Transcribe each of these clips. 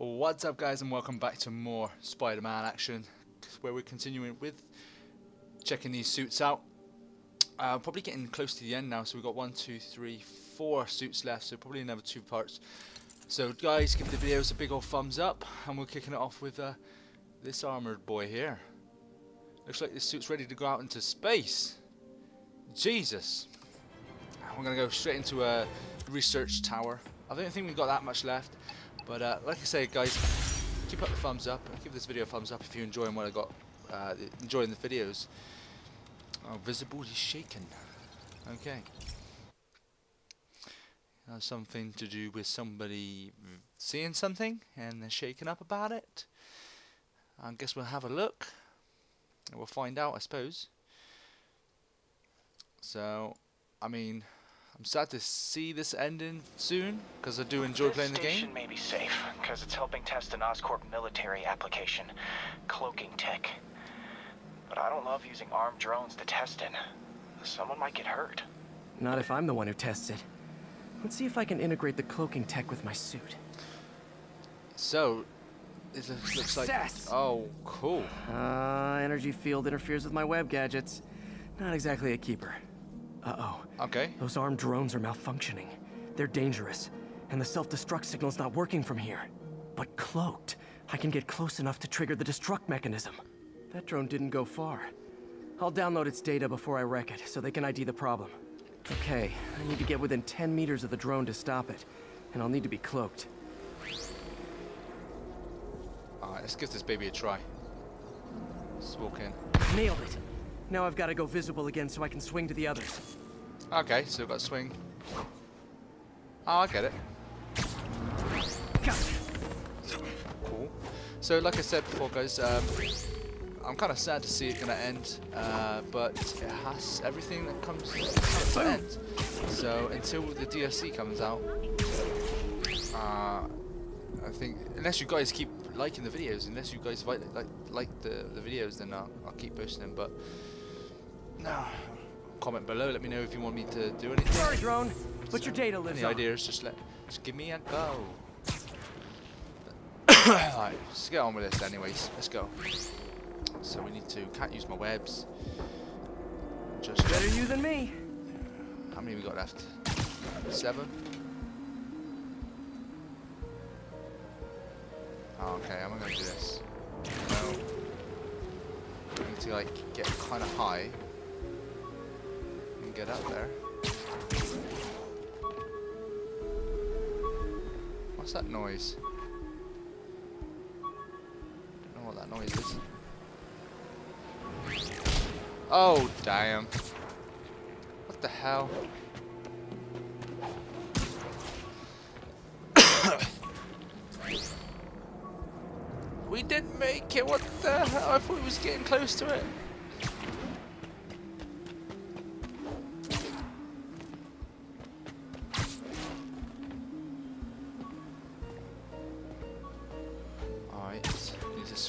What's up guys and welcome back to more Spider-Man action where we're continuing with checking these suits out. Uh, probably getting close to the end now so we've got one, two, three, four suits left so probably another two parts. So guys give the videos a big old thumbs up and we're kicking it off with uh, this armoured boy here. Looks like this suit's ready to go out into space. Jesus. We're going to go straight into a research tower. I don't think we've got that much left. But uh, like I say, guys, keep up the thumbs up. Give this video a thumbs up if you're enjoying what I got, uh, enjoying the videos. Oh, visibility shaken. Okay. Something to do with somebody seeing something and they're shaken up about it. I guess we'll have a look. And we'll find out, I suppose. So, I mean, I'm sad to see this ending soon, because I do enjoy this playing the game. station may be safe, because it's helping test an Oscorp military application, cloaking tech. But I don't love using armed drones to test it. Someone might get hurt. Not if I'm the one who tests it. Let's see if I can integrate the cloaking tech with my suit. So, it looks, looks like... Success! Oh, cool. Uh, energy field interferes with my web gadgets. Not exactly a keeper. Uh-oh. Okay. Those armed drones are malfunctioning. They're dangerous, and the self-destruct signal's not working from here. But cloaked, I can get close enough to trigger the destruct mechanism. That drone didn't go far. I'll download its data before I wreck it, so they can ID the problem. Okay, I need to get within 10 meters of the drone to stop it, and I'll need to be cloaked. Alright, let's give this baby a try. Let's walk in. Nailed it! Now I've got to go visible again so I can swing to the others. Okay, so we've got swing. Oh, I get it. Cool. So, like I said before, guys, um, I'm kind of sad to see it gonna end, uh, but it has everything that comes to end. So until the DLC comes out, uh, I think unless you guys keep liking the videos, unless you guys like like, like the the videos, then I'll, I'll keep posting them. But no, comment below. Let me know if you want me to do anything. Sorry, drone, but your data lives Any on. ideas? Just let, just give me a go. Oh. Alright, let's get on with this anyways. Let's go. So we need to, can't use my webs. Just, Better you than me. how many we got left? Seven? Oh, okay, I'm gonna do this. No. I need to like get kind of high get up there. What's that noise? Don't know what that noise is. Oh, damn. What the hell? we didn't make it. What the hell? I thought we was getting close to it.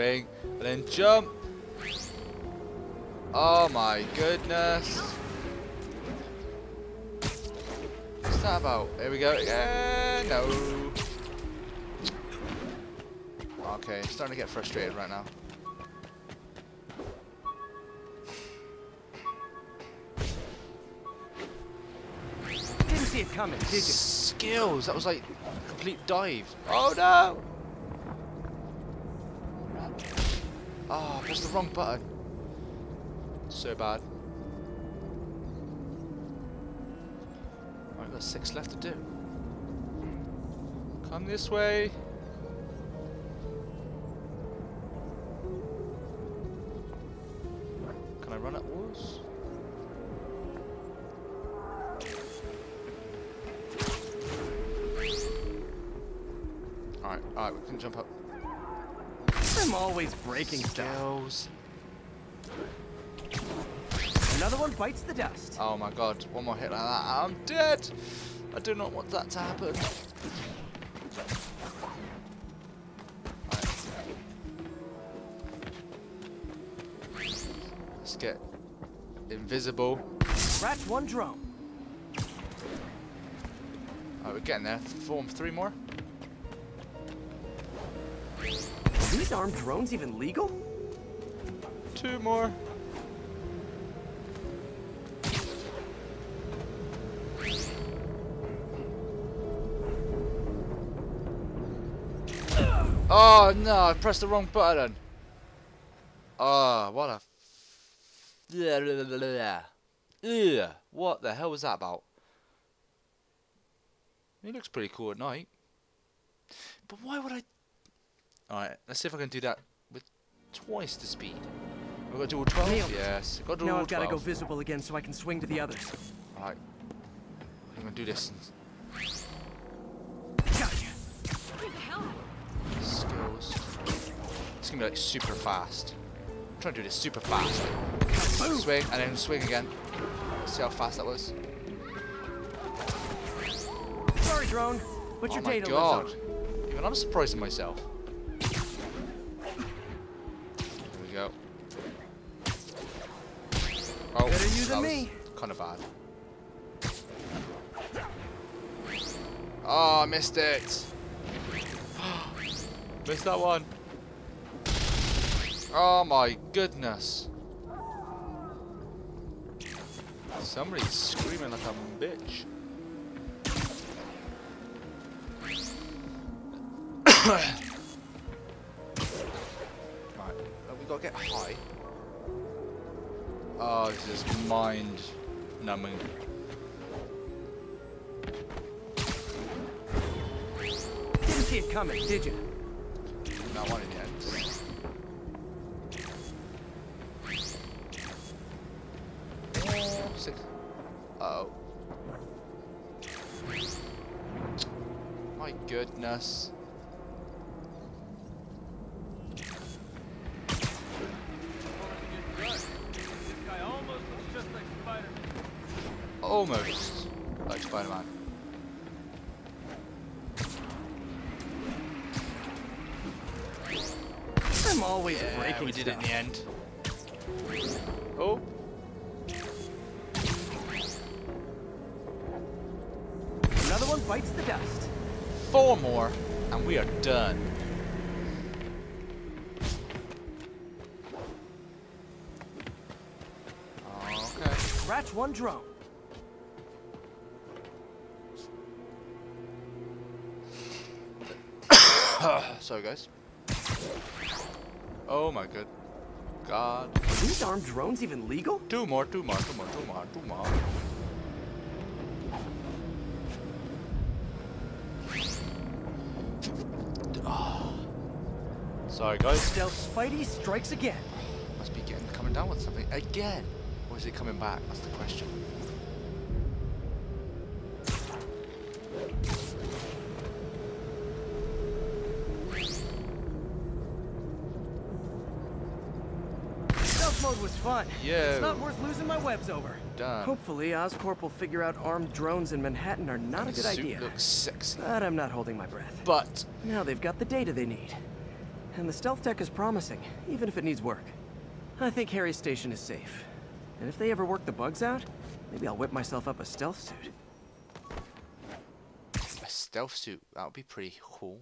Swing, and then jump. Oh my goodness. What's that about? Here we go. Yeah, no. Okay, starting to get frustrated right now. Didn't see it coming, did you? Skills. That was like a complete dive. Oh no! Ah, oh, I pressed the wrong button. So bad. Right, got six left to do. Come this way. Can I run at walls? Alright, alright, we can jump up. I'm always breaking stuff. Another one bites the dust. Oh my god, one more hit like that, I'm dead! I do not want that to happen. Right. Let's get invisible. Scratch one drone. Alright, we're getting there. Form three more. These armed drones even legal? Two more. Oh no, I pressed the wrong button. Oh, what a. Yeah. what the hell was that about? He looks pretty cool at night. But why would I. Alright, let's see if I can do that with twice the speed. I've got dual 12? Nailed it. Yes, got dual Now 12. I've got to go visible again so I can swing to the others. Alright. I'm gonna do this. Gotcha. Skills. It's gonna be like super fast. I'm trying to do this super fast. Swing and then swing again. See how fast that was. Sorry, drone, but oh your my data god. lives Even I'm surprised in myself. That me. Kind of bad. Oh, I missed it. missed that one. Oh my goodness. Somebody's screaming like a bitch. right, we gotta get high. Oh, this is mind numbing. Didn't see it coming, did you? Not one in the end. Oh, six. Uh oh. My goodness. Almost like Spider-Man. I'm always Yeah, breaking we did it in the end. Oh. Another one bites the dust. Four more, and we are done. Okay. Scratch one drone. Sorry, guys. Oh my good God. Are these armed drones even legal? Two more, two more, two more, two more, two more. Sorry, guys. Stealth Spidey strikes again. Must be getting coming down with something again. Or is it coming back? That's the question. Fun. Yeah. It's not worth losing my webs over. Done. Hopefully, Oscorp will figure out armed drones in Manhattan are not a The good suit idea. looks sexy. But I'm not holding my breath. But Now they've got the data they need. And the stealth tech is promising, even if it needs work. I think Harry's station is safe. And if they ever work the bugs out, maybe I'll whip myself up a stealth suit. a stealth suit, that would be pretty cool.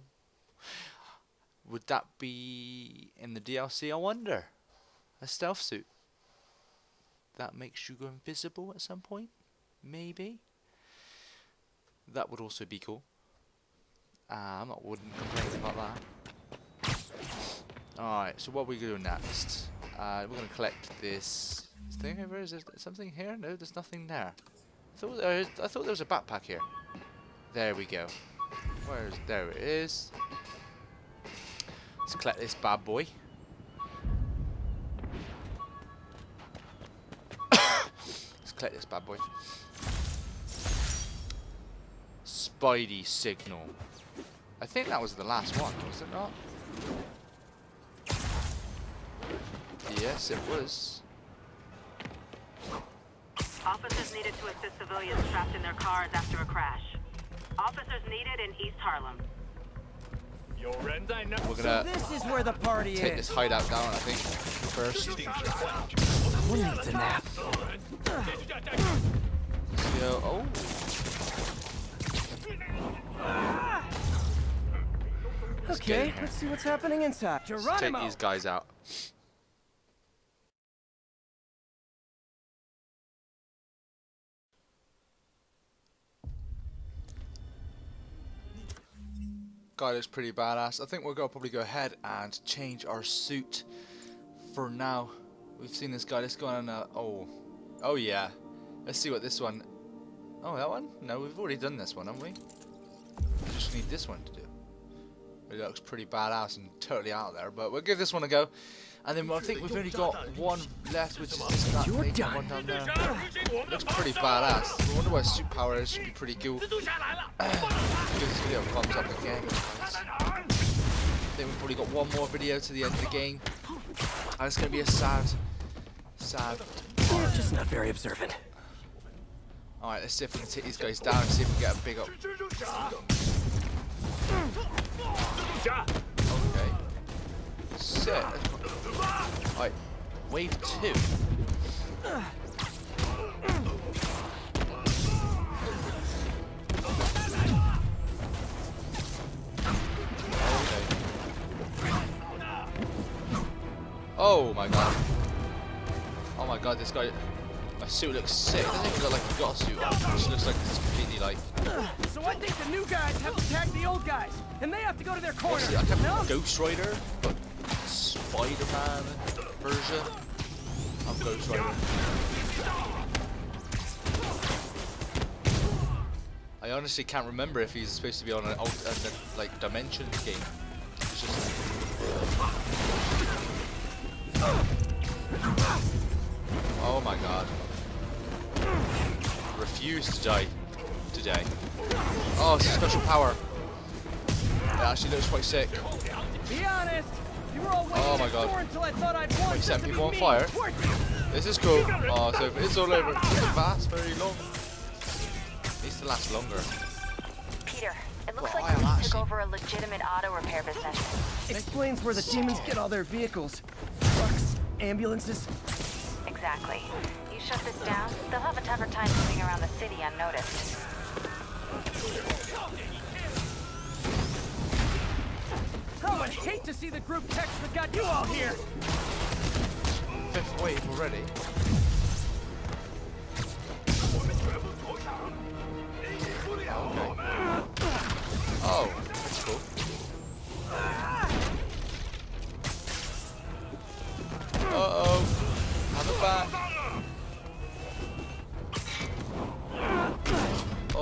Would that be in the DLC? I wonder. A stealth suit. That makes you go invisible at some point? Maybe? That would also be cool. Uh, I'm not wouldn't complain about that. Alright, so what are we do next? Uh, we're going to collect this thing over. Is there something here? No, there's nothing there. I thought there, I thought there was a backpack here. There we go. Where's there it is. Let's collect this bad boy. Collect this bad boy. Spidey signal. I think that was the last one, was it not? Yes, it was. Officers needed to assist civilians trapped in their cars after a crash. Officers needed in East Harlem. We're gonna This is where the party take this hideout down, I think, first. Who needs a nap? Let's. Oh. Let's Okay, let's see what's happening inside. Let's Geronimo! take these guys out. Guy looks pretty badass. I think we're gonna probably go ahead and change our suit for now. We've seen this guy. Let's go on. Uh, oh, oh yeah. Let's see what this one. Oh, that one? No, we've already done this one, haven't we? We just need this one to do. It looks pretty badass and totally out there, but we'll give this one a go. And then I think we've only got one left, which is this that You're naked done. one down there. Looks pretty badass. I wonder what suit power is. Should be pretty cool. Give this video a thumbs up again, guys. I think we've probably got one more video to the end of the game. And it's going to be a sad, sad. You're just not very observant. Alright, let's see if we can take these guys down and see if we get a big up. Okay. Sick. Alright, wave two. Oh my god. Oh my god, this guy. My suit looks sick. Doesn't even look like he got a suit on. It just looks like it's completely like. So I think the new guys have to tag the old guys, and they have to go to their corner. I can't no? Ghost Rider, but Spider-Man version of Ghost Rider. I honestly can't remember if he's supposed to be on an alt- uh, like dimension game. God. Refuse to die today. Oh, it's a special power. It actually looks quite sick. Be honest. You were all waiting Oh my God. door until I thought I'd won Like setting people on fire? This is cool. Oh, so it's all over. It's fast, very long. Needs to last longer. Peter, it looks Well, like I we took actually- over a legitimate auto repair business. Explains where the demons get all their vehicles. Trucks, ambulances. Exactly. You shut this down, they'll have a tougher time moving around the city unnoticed. Oh, I'd hate to see the group text that got you all here. Fifth wave already.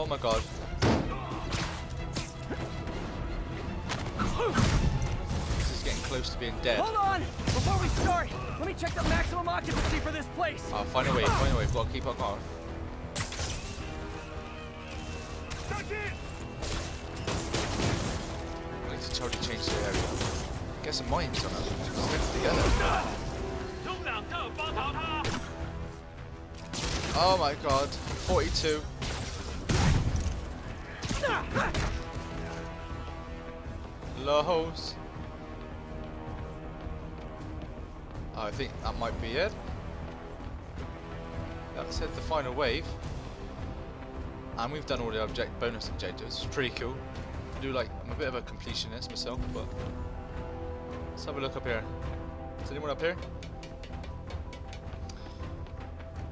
Oh my god. This is getting close to being dead. Hold on! Before we start, let me check the maximum occupancy for this place. Oh, find a way, find a way. We've got to keep on going. We need to totally change the area. Get some mines on us. Let's together. Oh my god. 42. Lows. Oh, I think that might be it. That's it, the final wave. And we've done all the object bonus objectives. It's pretty cool. I do like I'm a bit of a completionist myself, but let's have a look up here. Is anyone up here?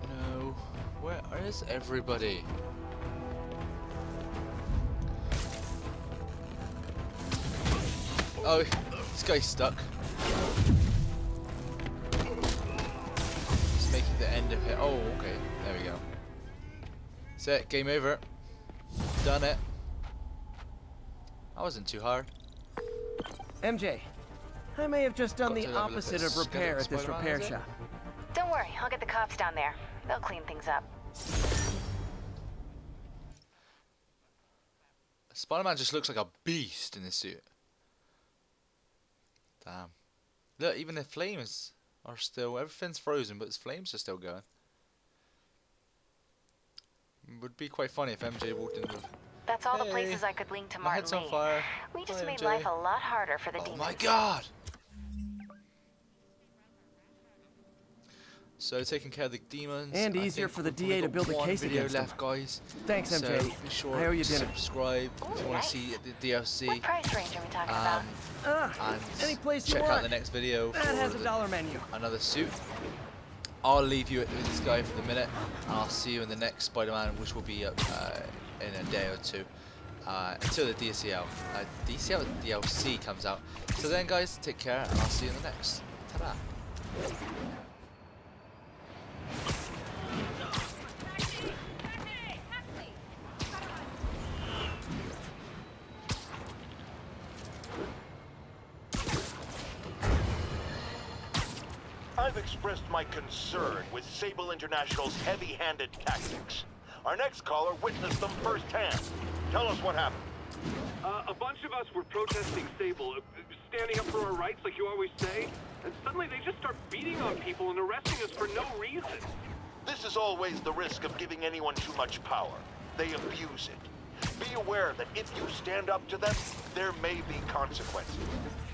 No. Where is everybody? Oh, this guy's stuck. Just making the end of it. Oh, okay. There we go. Set. Game over. Done it. That wasn't too hard. MJ, I may have just done Got the to have a look opposite at of repair at this repair eh? shop. Don't worry, I'll get the cops down there. They'll clean things up. Spider-Man just looks like a beast in this suit. Damn. Look, even the flames are still... Everything's frozen, but his flames are still going. Would be quite funny if MJ walked in with... That's all the places I could link to Martin on Li. fire. We just made MJ. life a lot harder for the Oh demons. my god! So taking care of the demons. And I easier for the DA to build a case video against 'em. left, guys. Thanks, so MJ. be sure I owe you to dinner. subscribe if you Ooh, want to see the DLC. What price range are we talking Um, about? And any place you check out the next video That has a dollar menu. another suit. I'll leave you with this guy for the minute, and I'll see you in the next Spider-Man, which will be up uh, in a day or two. Uh, until the DCL, uh, DCL DLC comes out. So then, guys, take care, and I'll see you in the next. Ta-da! I've expressed my concern with Sable International's heavy-handed tactics. Our next caller witnessed them firsthand. Tell us what happened. Uh, a bunch of us were protesting Sable, uh, standing up for our rights like you always say, and suddenly they just start beating on people and arresting us for no reason. This is always the risk of giving anyone too much power. They abuse it. Be aware that if you stand up to them, there may be consequences.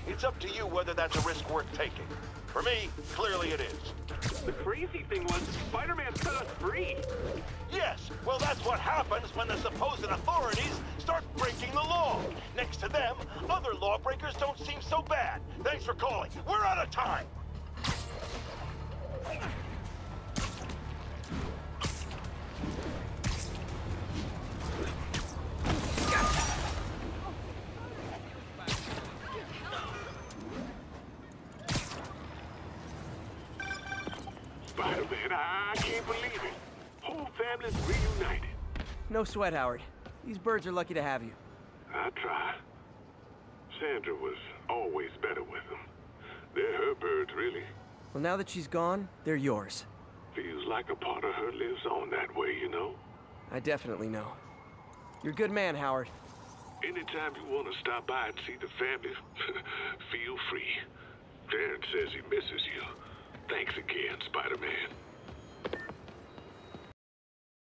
It's up to you whether that's a risk worth taking. For me, clearly it is. The crazy thing was, Spider-Man set us free. Yes, well that's what happens when the supposed authorities start breaking the law. Next to them, other lawbreakers don't seem so bad. Thanks for calling. We're out of time. Spider-Man, I can't believe it. Whole family's reunited. No sweat, Howard. These birds are lucky to have you. I try. Sandra was always better with them. They're her birds, really. Well, now that she's gone, they're yours. Feels like a part of her lives on that way, you know? I definitely know. You're a good man, Howard. Anytime you want to stop by and see the family, feel free. Darren says he misses you.